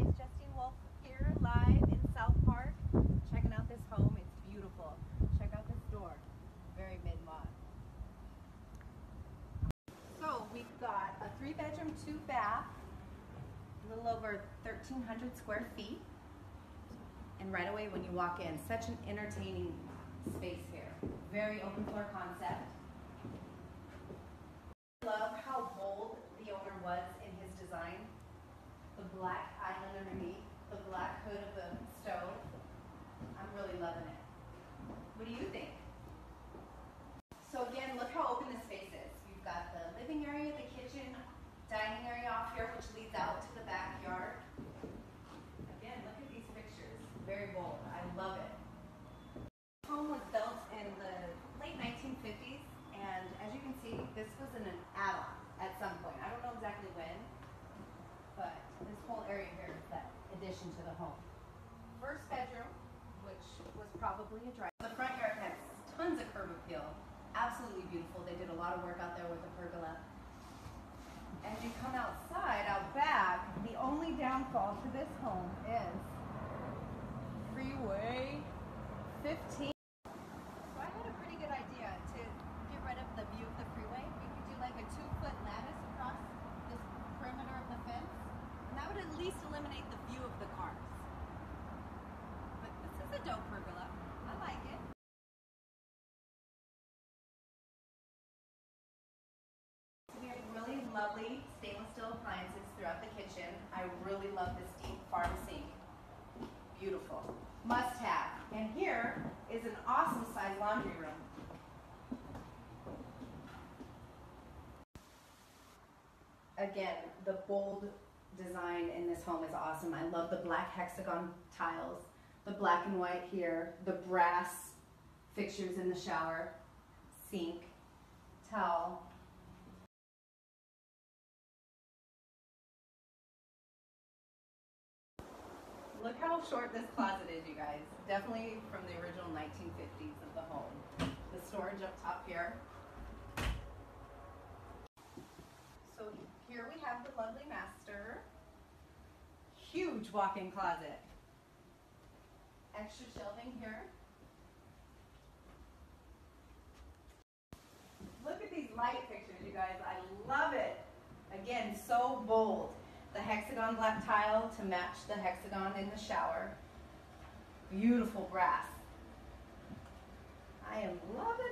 guys, Justine Wolf here live in South Park, checking out this home. It's beautiful. Check out this door, very mid-mod. So we've got a three bedroom, two bath, a little over 1,300 square feet. And right away when you walk in, such an entertaining space here. Very open floor concept. Love how bold the owner was in his design the black island underneath, the black hood of the stove. I'm really loving it. What do you think? So again, look how open this space is. You've got the living area, the kitchen, dining area off here, which leads out to the backyard. Again, look at these pictures. Very bold. I love it. Home was built in the late 1950s, and as you can see, this was an add-on at some point. I don't know exactly when, but this whole area here is that addition to the home. First bedroom, which was probably a drive. The front yard has tons of curb appeal. Absolutely beautiful. They did a lot of work out there with the pergola. As you come outside, out back, the only downfall to this home is Freeway 15. So I had a pretty good idea to get rid of the view of the freeway. We could do like a two foot lattice across this perimeter of the fence. And that would at least eliminate the view of the cars. But this is a dope pergola. I like it. We have really lovely stainless steel appliances throughout the kitchen. I really love this deep farm sink. Beautiful. Must have. And here is an awesome size laundry room. Again, the bold design in this home is awesome. I love the black hexagon tiles, the black and white here, the brass fixtures in the shower, sink, towel. Look how short this closet is, you guys. Definitely from the original 1950s of the home. The storage up top here. So here we have the lovely master. Huge walk-in closet. Extra shelving here. Look at these light fixtures, you guys. I love it. Again, so bold. The hexagon black tile to match the hexagon in the shower. Beautiful brass. I am loving